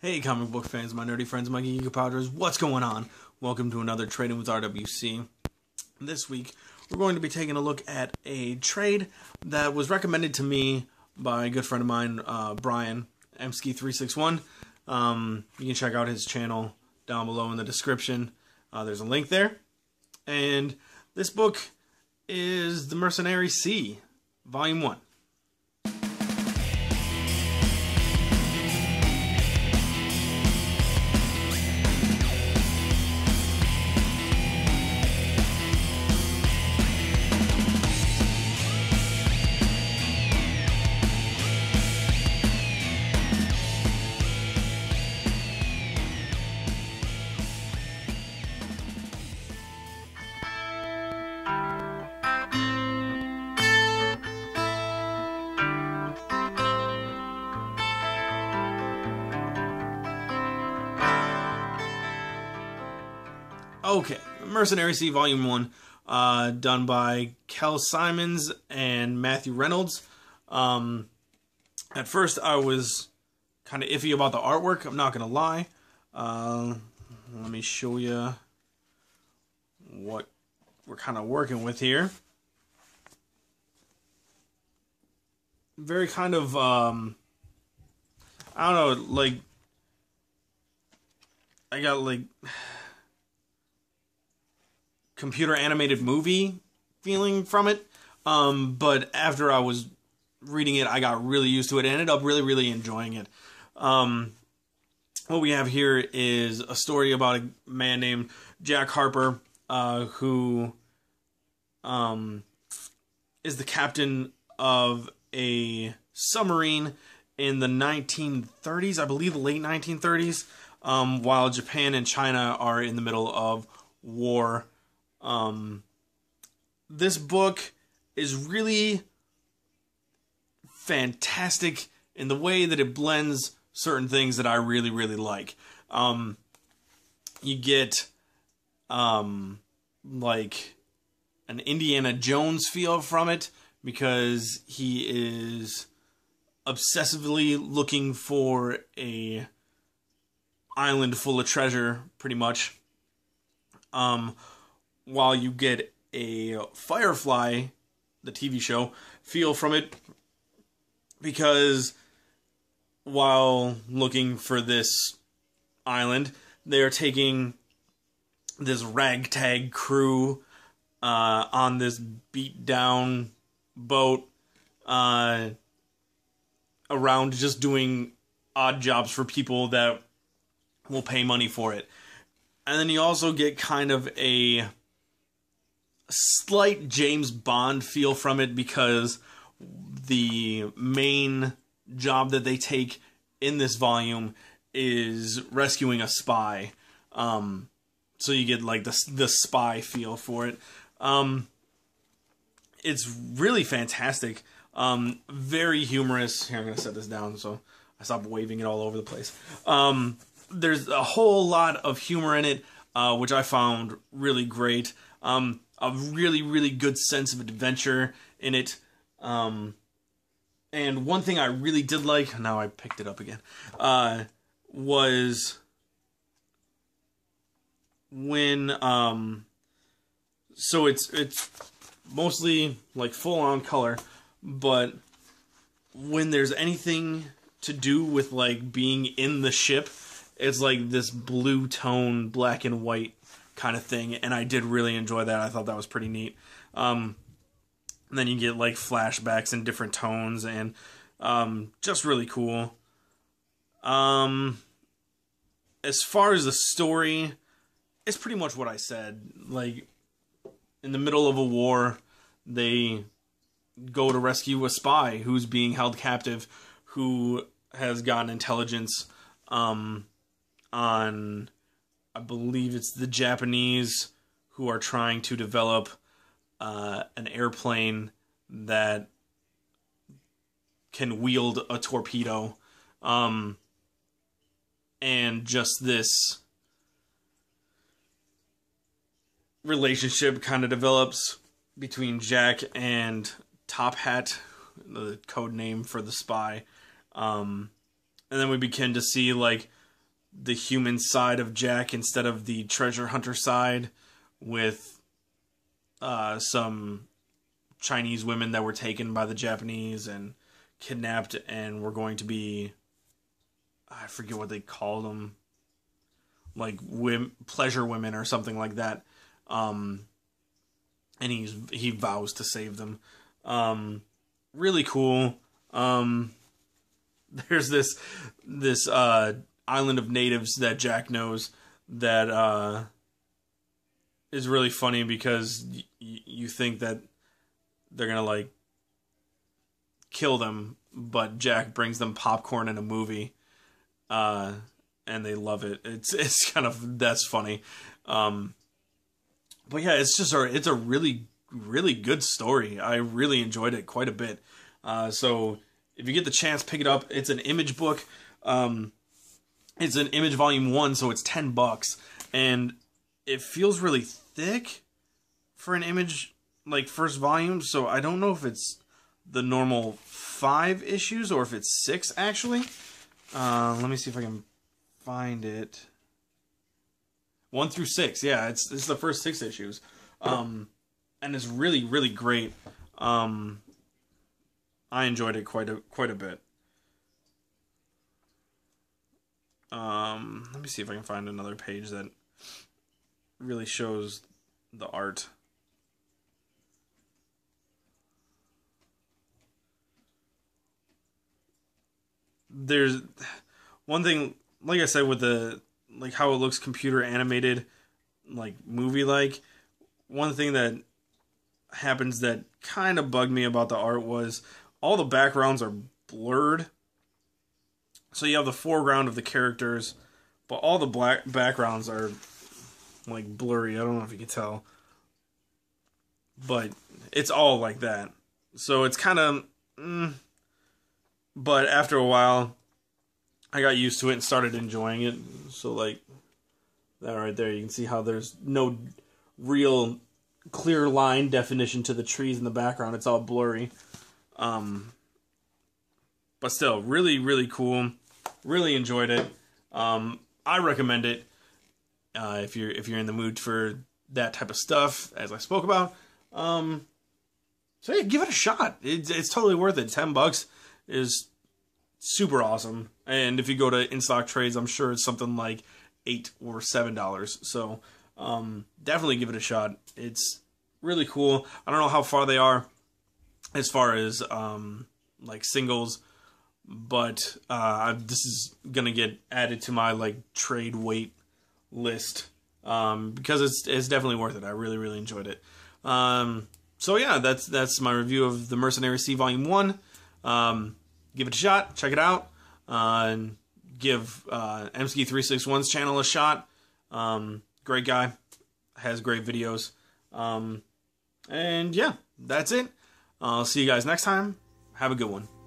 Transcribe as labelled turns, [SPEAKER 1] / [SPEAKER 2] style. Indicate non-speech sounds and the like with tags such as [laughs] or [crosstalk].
[SPEAKER 1] Hey, comic book fans, my nerdy friends, my geeky powders, what's going on? Welcome to another Trading with RWC. This week, we're going to be taking a look at a trade that was recommended to me by a good friend of mine, uh, Brian, Emsky361. Um, you can check out his channel down below in the description. Uh, there's a link there. And this book is The Mercenary Sea, Volume 1. Okay, Mercenary Sea Volume 1, uh, done by Kel Symons and Mathew Reynolds. Um, at first, I was kind of iffy about the artwork, I'm not going to lie. Uh, let me show you what we're kind of working with here. Very kind of, um, I don't know, like, I got like computer animated movie feeling from it. Um, but after I was reading it, I got really used to it. I ended up really, really enjoying it. Um, what we have here is a story about a man named Jack Harper, uh, who um, is the captain of a submarine in the 1930s, I believe the late 1930s, um, while Japan and China are in the middle of war um, this book is really fantastic in the way that it blends certain things that I really, really like. Um, you get, um, like an Indiana Jones feel from it because he is obsessively looking for a island full of treasure, pretty much. Um, while you get a Firefly, the TV show, feel from it because while looking for this island, they are taking this ragtag crew uh, on this beat down boat uh, around just doing odd jobs for people that will pay money for it. And then you also get kind of a slight James Bond feel from it because the main job that they take in this volume is rescuing a spy. Um, so you get like the the spy feel for it. Um, it's really fantastic. Um, very humorous. Here, I'm gonna set this down so I stop waving it all over the place. Um, there's a whole lot of humor in it, uh, which I found really great. Um, a really, really good sense of adventure in it. Um, and one thing I really did like, now I picked it up again, uh, was when, um, so it's, it's mostly like full on color, but when there's anything to do with like being in the ship, it's like this blue tone, black and white kind of thing, and I did really enjoy that. I thought that was pretty neat. Um, then you get like flashbacks in different tones, and um, just really cool. Um, as far as the story, it's pretty much what I said. Like in the middle of a war, they go to rescue a spy who's being held captive, who has gotten intelligence um, on I believe it's the Japanese who are trying to develop uh, an airplane that can wield a torpedo. Um, and just this relationship kind of develops between Jack and Top Hat, the code name for the spy. Um, and then we begin to see like the human side of Jack instead of the treasure hunter side with uh, some Chinese women that were taken by the Japanese and kidnapped and were going to be I forget what they called them like pleasure women or something like that. Um and he's he vows to save them. Um really cool. Um [laughs] there's this this uh island of natives that Jack knows that uh is really funny because y- you think that they're gonna like kill them, but Jack brings them popcorn and a movie, uh, and they love it. It's [laughs] it's kind of that's funny, um, but yeah, it's just a it's a really really good story. I really enjoyed it quite a bit. Uh, so if you get the chance, pick it up. It's an image book. Um, it's an image volume one, so it's ten bucks, and it feels really thick for an image like first volume. So I don't know if it's the normal five issues or if it's six actually. Uh, let me see if I can find it. One through six, yeah, it's it's the first six issues, um, and it's really really great. Um, I enjoyed it quite a quite a bit. Um, let me see if I can find another page that really shows the art. There's one thing, like I said, with the like how it looks computer animated, like movie like. One thing that happens that kind of bugged me about the art was all the backgrounds are blurred. So you have the foreground of the characters, but all the black backgrounds are like blurry. I don't know if you can tell, but it's all like that. So it's kind of, mm, but after a while, I got used to it and started enjoying it. So like that right there, you can see how there's no real clear line definition to the trees in the background. It's all blurry. Um, but still, really, really cool. Really enjoyed it. Um, I recommend it uh, if you're if you're in the mood for that type of stuff, as I spoke about. Um, so yeah, give it a shot. It's it's totally worth it. Ten bucks is super awesome. And if you go to InStockTrades, I'm sure it's something like eight or seven dollars. So um, definitely give it a shot. It's really cool. I don't know how far they are as far as um, like singles, but uh, this is gonna get added to my like trade wait list um, because it's it's definitely worth it. I really really enjoyed it. Um, so yeah, that's that's my review of the Mercenary Sea Volume One. Um, give it a shot, check it out, uh, and give uh, MSkey361's channel a shot. Um, great guy, has great videos. Um, and yeah, that's it. I'll see you guys next time. Have a good one.